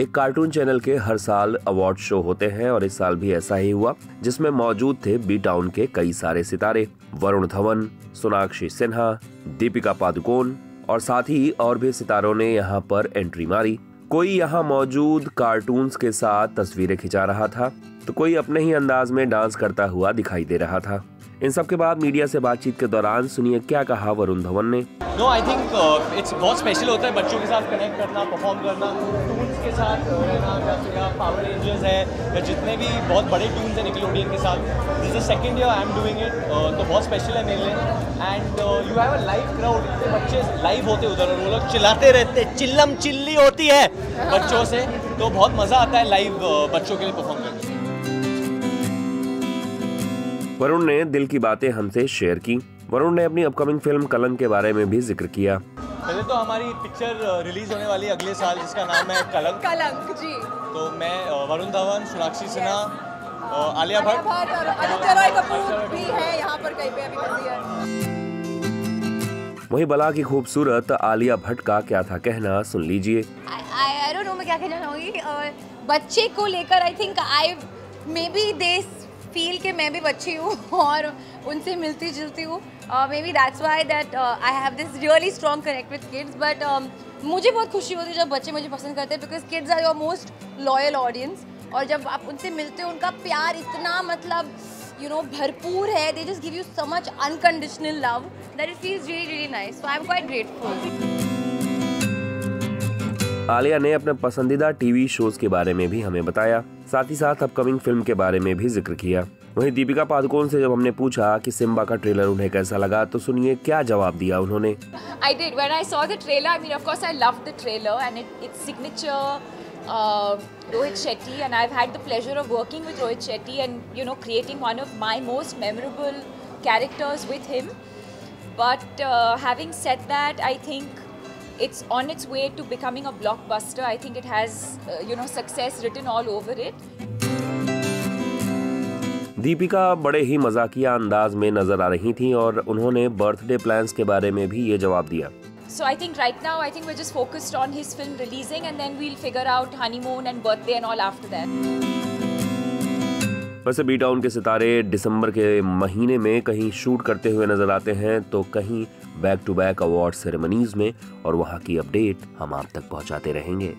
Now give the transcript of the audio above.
एक cartoon channel के हर साल अवार्ड शो होते हैं और इस साल भी ऐसा ही हुआ, जिसमें मौजूद थे बी टाउन के कई सारे सितारे, वरुण धवन, सोनाक्षी सिन्हा, दीपिका पादुकोण और साथ ही और भी सितारों ने यहाँ पर एंट्री मारी। कोई यहाँ मौजूद कार्टून्स के साथ तस्वीरें खिंचा रहा था तो कोई अपने ही अंदाज में डांस करता हुआ दिखाई दे रहा था। इन सब के बाद मीडिया से बातचीत के दौरान सुनिए क्या कहा वरुण धवन ने। नो आई थिंक इट्स बहुत स्पेशल होता है बच्चों के साथ कनेक्ट करना परफॉर्म करना। टून्स के साथ रहना जैसे या पावर रेंजर्स है, या जितने भी बहुत बड़े टून्स हैं निकलोडियन के साथ। This is second year I am doing it तो बहुत स्पेशल है मेरे लिए। And you have a live crowd बच्चे लाइव होते उधर, वो लोग चिल्लाते रहते चिल्लम चिल्ली होती है बच्चों से तो बहुत मज़ा आता है लाइव बच्चों के लिए परफॉर्म करके वरुण ने दिल की बातें हमसे शेयर की। वरुण ने अपनी अपकमिंग फ़िल्म कलंक के बारे में भी ज़िक्र किया। पहले तो हमारी पिक्चर रिलीज़ होने वाली अगले साल जिसका नाम है कलंक कलंक जी। तो मैं वरुण धवन सोनाक्षी सिन्हा आलिया भट्ट। भट्ट और आदित्य रॉय कपूर भी है यहाँ पर कहीं पे अभी है। वहीं बला की खूबसूरत आलिया भट्ट का क्या था कहना सुन लीजिए। आई डोंट नो मैं क्या कहना चाहूँगी। बच्चे को लेकर I think I maybe they feel कि मैं भी बच्ची हूँ और उनसे मिलती जुलती हूँ maybe that's why that I have this really strong connect with kids but मुझे बहुत खुशी होती है जब बच्चे मुझे पसंद करते हैं because kids are your most loyal audience और जब आप उनसे मिलते हो, उनका प्यार इतना मतलब यू नो भरपूर है, they just give you so unconditional love that it it really really really nice. So I'm quite grateful. Alia ने अपने पसंदीदा टीवी शोज़ के बारे में भी हमें बताया साथ ही साथ अपकमिंग फ़िल्म के बारे में भी ज़िक्र किया वहीं दीपिका पादुकोण से जब हमने पूछा कि सिम्बा का ट्रेलर उन्हें कैसा लगा तो सुनिए क्या जवाब दिया उन्होंने I did. When I saw the trailer, I mean, of course, I loved the trailer and it, it's signature uh, Rohit Shetty, and I've had the pleasure of working with Rohit Shetty and you know creating one of my most memorable characters with him. But uh, having said that, I think it's on its way to becoming a blockbuster. I think it has uh, you know success written all over it. Deepika बड़े ही मजाकिया अंदाज में नज़र आ रही थीं और उन्होंने birthday plans के बारे में भी ये जवाब दिया So I think right now, I think we're just focused on his film releasing, and then we'll figure out honeymoon and birthday and all after that. वैसे बी टाउन के सितारे दिसंबर के महीने में कहीं शूट करते हुए नज़र आते हैं तो कहीं back to back award ceremonies में और वहाँ की अपडेट हम आप तक पहुँचाते रहेंगे।